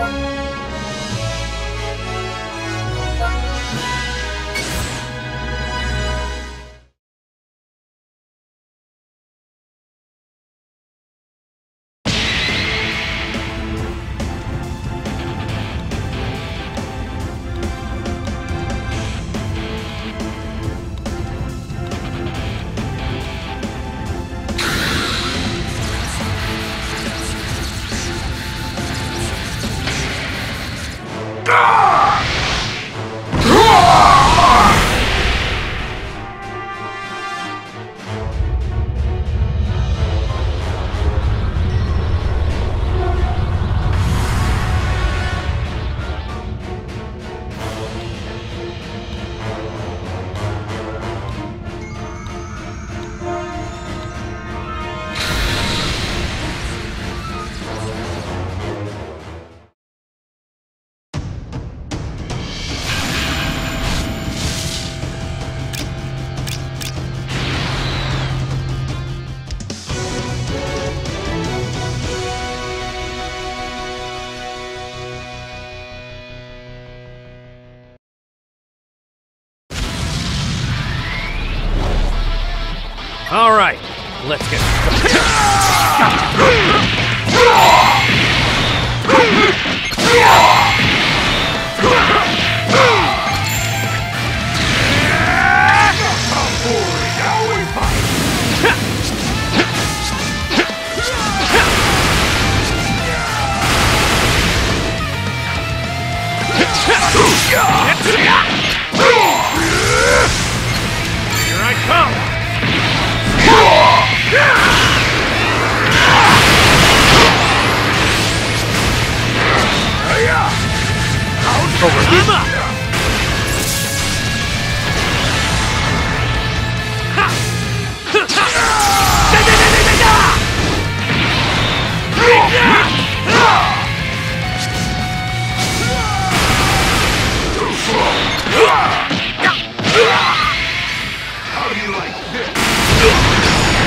Música No! All right, let's get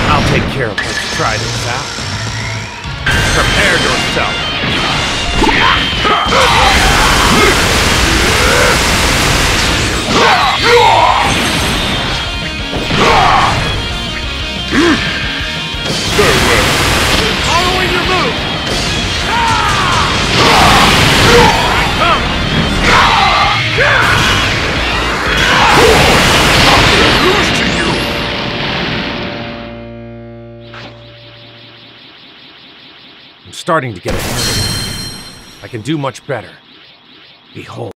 I'll take care of Let's try this out. Prepare yourself. I'm starting to get a handle. I can do much better. Behold.